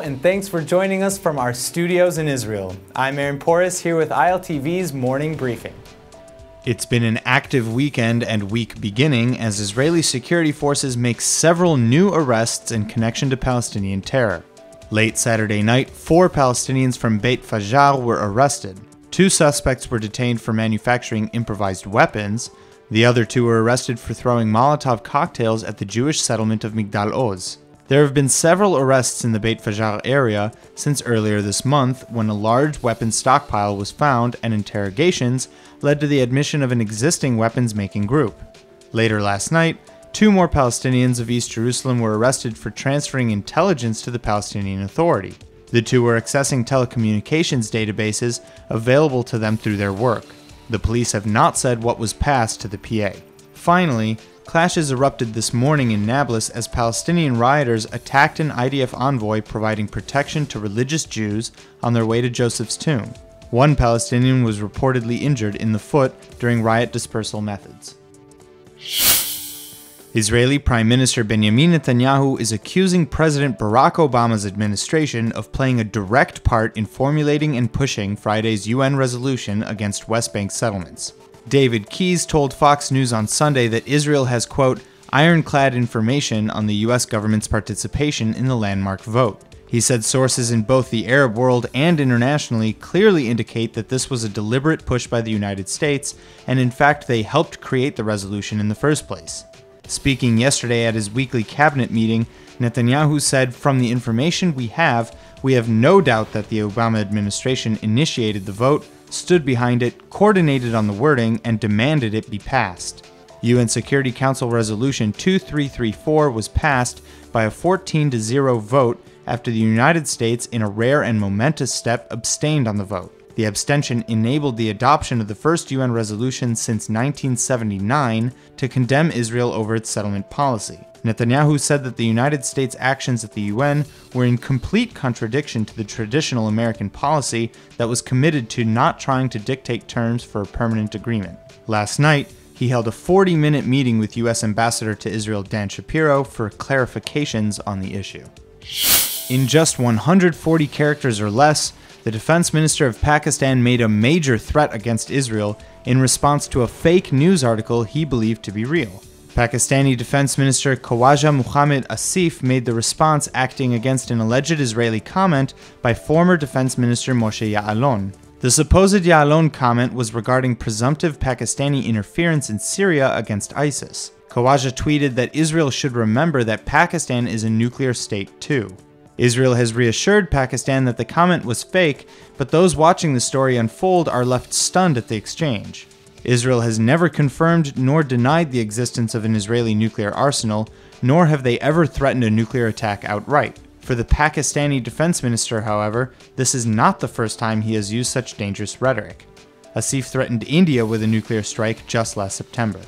and thanks for joining us from our studios in Israel. I'm Aaron Porras here with ILTV's morning briefing. It's been an active weekend and week beginning as Israeli security forces make several new arrests in connection to Palestinian terror. Late Saturday night, four Palestinians from Beit Fajjar were arrested. Two suspects were detained for manufacturing improvised weapons. The other two were arrested for throwing Molotov cocktails at the Jewish settlement of Migdal Oz. There have been several arrests in the Beit Fajjar area since earlier this month when a large weapons stockpile was found and interrogations led to the admission of an existing weapons making group. Later last night, two more Palestinians of East Jerusalem were arrested for transferring intelligence to the Palestinian Authority. The two were accessing telecommunications databases available to them through their work. The police have not said what was passed to the PA. Finally, Clashes erupted this morning in Nablus as Palestinian rioters attacked an IDF envoy providing protection to religious Jews on their way to Joseph's tomb. One Palestinian was reportedly injured in the foot during riot dispersal methods. Israeli Prime Minister Benjamin Netanyahu is accusing President Barack Obama's administration of playing a direct part in formulating and pushing Friday's UN resolution against West Bank settlements. David Keyes told Fox News on Sunday that Israel has, quote, ironclad information on the U.S. government's participation in the landmark vote. He said sources in both the Arab world and internationally clearly indicate that this was a deliberate push by the United States, and in fact, they helped create the resolution in the first place. Speaking yesterday at his weekly cabinet meeting, Netanyahu said, From the information we have, we have no doubt that the Obama administration initiated the vote, stood behind it, coordinated on the wording, and demanded it be passed. UN Security Council Resolution 2334 was passed by a 14 0 vote after the United States, in a rare and momentous step, abstained on the vote. The abstention enabled the adoption of the first UN resolution since 1979 to condemn Israel over its settlement policy. Netanyahu said that the United States' actions at the UN were in complete contradiction to the traditional American policy that was committed to not trying to dictate terms for a permanent agreement. Last night, he held a 40 minute meeting with U.S. Ambassador to Israel Dan Shapiro for clarifications on the issue. In just 140 characters or less, the defense minister of Pakistan made a major threat against Israel in response to a fake news article he believed to be real. Pakistani Defense Minister Khawaja Muhammad Asif made the response acting against an alleged Israeli comment by former Defense Minister Moshe Ya'alon. The supposed Ya'alon comment was regarding presumptive Pakistani interference in Syria against ISIS. Khawaja tweeted that Israel should remember that Pakistan is a nuclear state too. Israel has reassured Pakistan that the comment was fake, but those watching the story unfold are left stunned at the exchange. Israel has never confirmed nor denied the existence of an Israeli nuclear arsenal, nor have they ever threatened a nuclear attack outright. For the Pakistani defense minister, however, this is not the first time he has used such dangerous rhetoric. Asif threatened India with a nuclear strike just last September.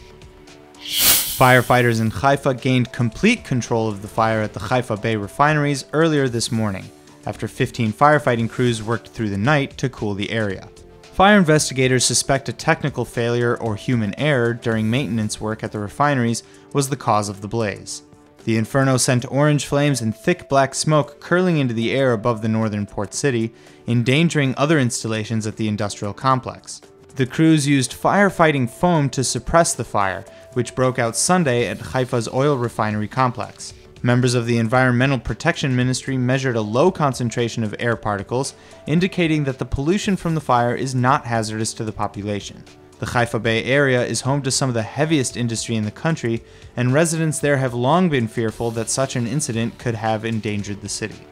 Firefighters in Haifa gained complete control of the fire at the Haifa Bay refineries earlier this morning, after 15 firefighting crews worked through the night to cool the area. Fire investigators suspect a technical failure or human error during maintenance work at the refineries was the cause of the blaze. The inferno sent orange flames and thick black smoke curling into the air above the northern port city, endangering other installations at the industrial complex. The crews used firefighting foam to suppress the fire, which broke out Sunday at Haifa's oil refinery complex. Members of the Environmental Protection Ministry measured a low concentration of air particles, indicating that the pollution from the fire is not hazardous to the population. The Haifa Bay area is home to some of the heaviest industry in the country, and residents there have long been fearful that such an incident could have endangered the city.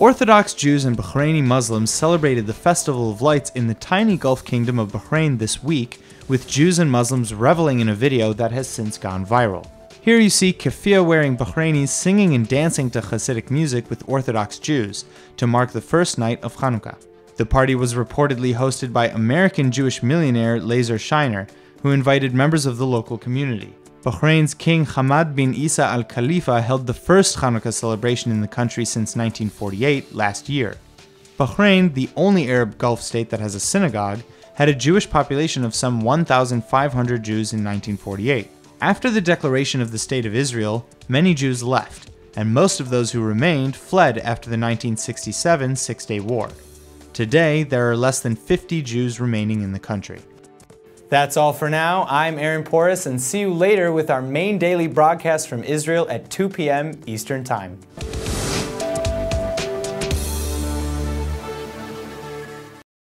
Orthodox Jews and Bahraini Muslims celebrated the Festival of Lights in the tiny Gulf Kingdom of Bahrain this week, with Jews and Muslims reveling in a video that has since gone viral. Here you see keffiyeh wearing Bahrainis singing and dancing to Hasidic music with Orthodox Jews to mark the first night of Hanukkah. The party was reportedly hosted by American Jewish millionaire Lazer Shiner, who invited members of the local community. Bahrain's King Hamad bin Isa al Khalifa held the first Hanukkah celebration in the country since 1948, last year. Bahrain, the only Arab Gulf state that has a synagogue, had a Jewish population of some 1,500 Jews in 1948. After the declaration of the State of Israel, many Jews left. and most of those who remained fled after the 1967 Six Day War. Today, there are less than 50 Jews remaining in the country. That's all for now. I'm Aaron Porras, and see you later with our main daily broadcast from Israel at 2 p.m. Eastern Time.